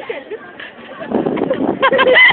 Ha, ha, ha.